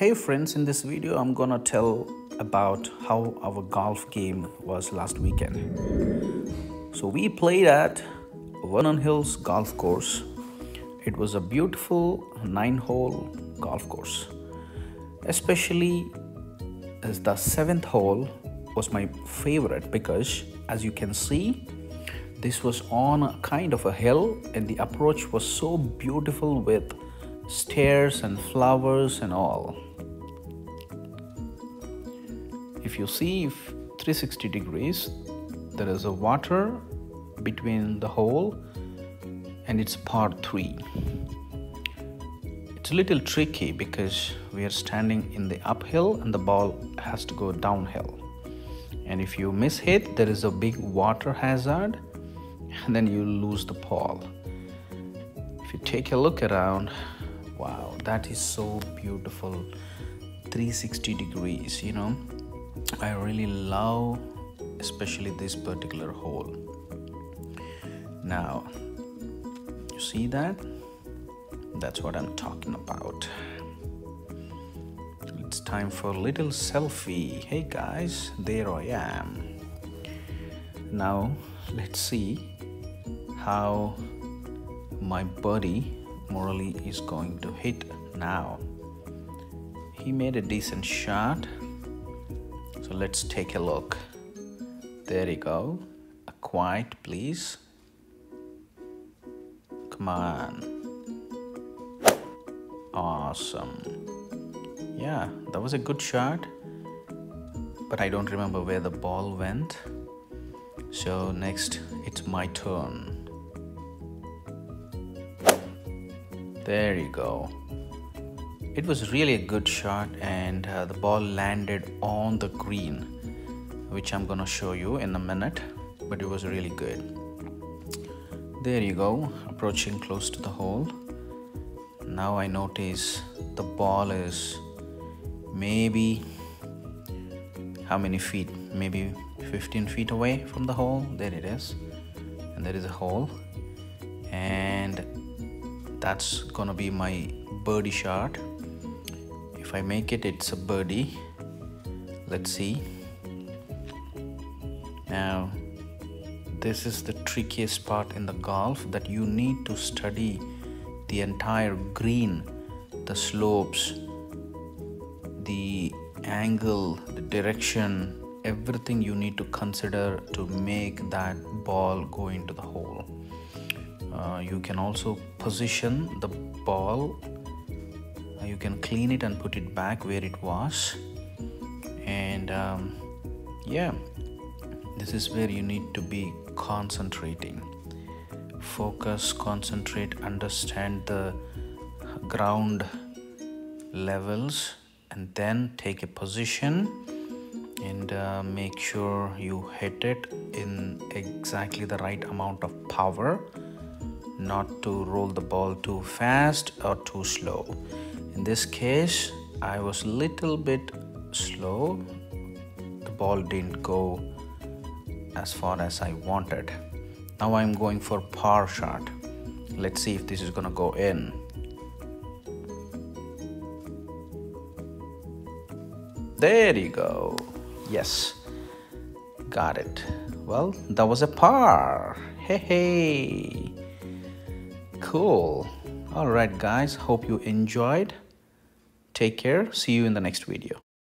Hey friends, in this video I'm gonna tell about how our golf game was last weekend. So we played at Vernon Hills Golf Course. It was a beautiful nine-hole golf course. Especially as the seventh hole was my favorite because as you can see this was on a kind of a hill and the approach was so beautiful with stairs and flowers and all if you see if 360 degrees there is a water between the hole and it's par 3 it's a little tricky because we are standing in the uphill and the ball has to go downhill. And if you miss hit there is a big water hazard and then you lose the ball. If you take a look around wow that is so beautiful. 360 degrees you know I really love especially this particular hole. Now, you see that? That's what I'm talking about. It's time for little selfie. Hey guys, there I am. Now, let's see how my buddy Morley is going to hit now. He made a decent shot so let's take a look. There you go. A quiet, please. Come on. Awesome. Yeah, that was a good shot. But I don't remember where the ball went. So next, it's my turn. There you go. It was really a good shot, and uh, the ball landed on the green, which I'm gonna show you in a minute, but it was really good. There you go, approaching close to the hole. Now I notice the ball is maybe how many feet? Maybe 15 feet away from the hole. There it is, and there is a hole, and that's gonna be my birdie shot if I make it it's a birdie. Let's see. Now this is the trickiest part in the golf that you need to study the entire green the slopes the angle the direction everything you need to consider to make that ball go into the hole. Uh, you can also position the ball you can clean it and put it back where it was. And um, yeah this is where you need to be concentrating. Focus concentrate understand the ground levels and then take a position and uh, make sure you hit it in exactly the right amount of power not to roll the ball too fast or too slow in this case I was a little bit slow. The ball didn't go as far as I wanted. Now I'm going for par shot. Let's see if this is gonna go in. There you go. Yes. Got it. Well that was a par. Hey hey. Cool all right guys hope you enjoyed Take care. See you in the next video.